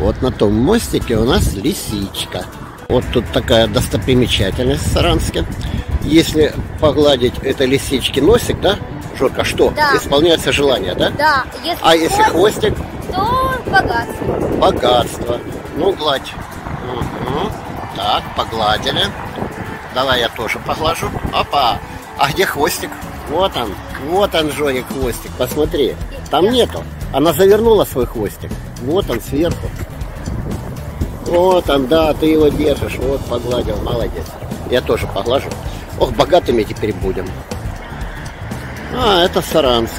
Вот на том мостике у нас лисичка. Вот тут такая достопримечательность в Саранске. Если погладить этой лисички носик, да, Жорка, что? Да. Исполняется желание, да? Да, если А если хвостик? то богатство. Богатство. Ну, гладь. Мгм. Так, погладили. Давай я тоже поглажу. Опа. А где хвостик? Вот он. Вот он, Жорик, хвостик. Посмотри. Там нету. Она завернула свой хвостик. Вот он сверху. Вот он, да, ты его держишь. Вот, погладил. Молодец. Я тоже поглажу. Ох, богатыми теперь будем. А, это Саранск.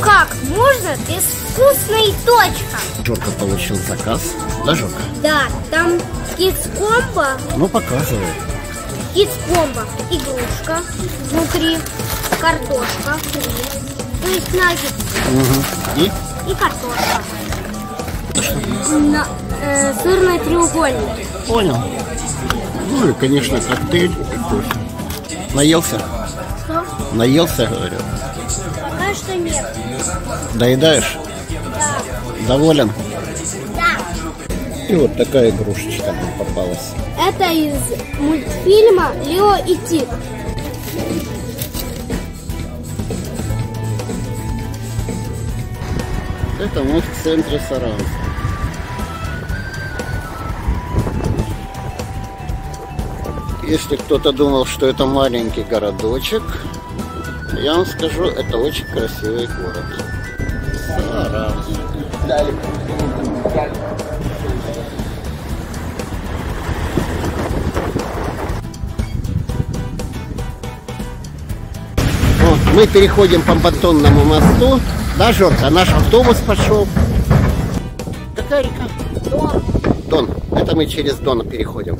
Как можно без вкусной точка? Жорка получил заказ. Да, Жорка? Да, там кикс-комбо, Ну, показывай. кикс-комбо, игрушка, внутри картошка, фри, то есть наггетсы Угу. И? и картошка. На, э, сырный треугольник. Понял. Ну и, конечно, коктейль и кофе. Наелся? Что? Наелся, говорю. Пока что нет. Доедаешь? Да. Доволен? Да. И вот такая игрушечка нам попалась. Это из мультфильма Лео и Тиг. Это мы в центре Саранска. Если кто-то думал, что это маленький городочек, я вам скажу, это очень красивый город. Вот, мы переходим по Батонному мосту. Да, Жорка, наш автобус пошел. Какая река? Дон. Дон. Это мы через Дон переходим.